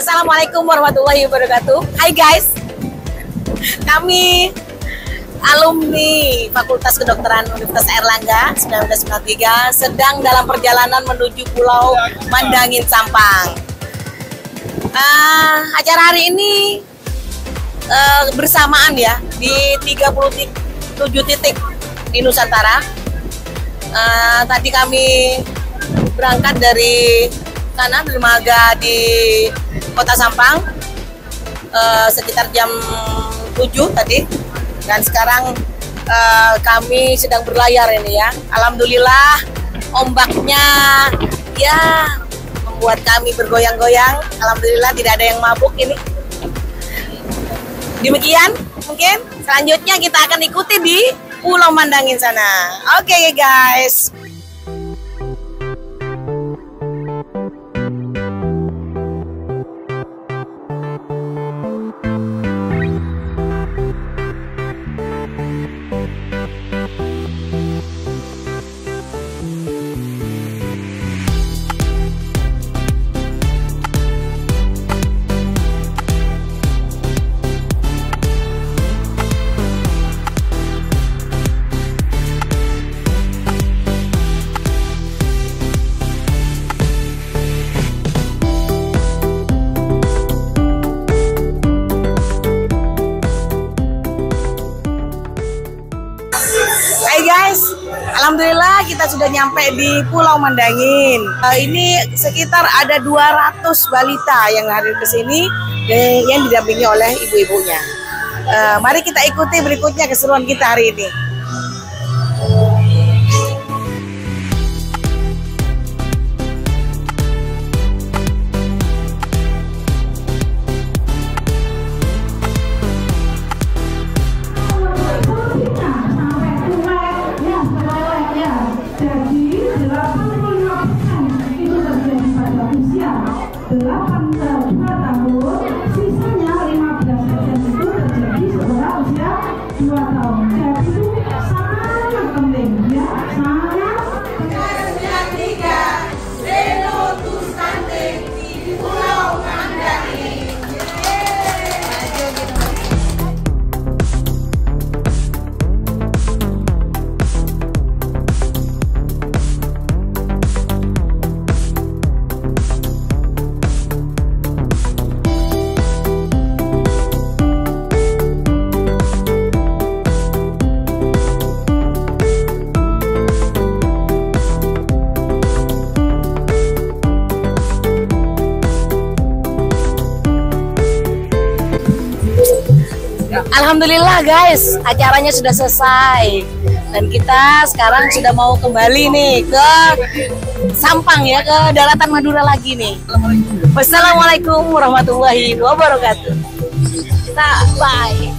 Assalamualaikum warahmatullahi wabarakatuh. Hai guys, kami alumni Fakultas Kedokteran Universitas Airlangga 1993 sedang dalam perjalanan menuju Pulau Mandangin Sampang. Uh, acara hari ini uh, bersamaan ya di 37 titik di Nusantara. Uh, tadi kami berangkat dari sana dermaga di Kota Sampang uh, sekitar jam 7 tadi dan sekarang uh, kami sedang berlayar ini ya. Alhamdulillah ombaknya ya membuat kami bergoyang-goyang. Alhamdulillah tidak ada yang mabuk ini. Demikian mungkin selanjutnya kita akan ikuti di Pulau Mandangin sana. Oke okay, guys. Alhamdulillah kita sudah nyampe di Pulau Mandangin. Uh, ini sekitar ada 200 balita yang hadir ke sini yang didampingi oleh ibu-ibunya. Uh, mari kita ikuti berikutnya keseruan kita hari ini. Alhamdulillah guys, acaranya sudah selesai dan kita sekarang sudah mau kembali nih ke Sampang ya ke daratan Madura lagi nih. Wassalamualaikum warahmatullahi wabarakatuh. Nah, bye.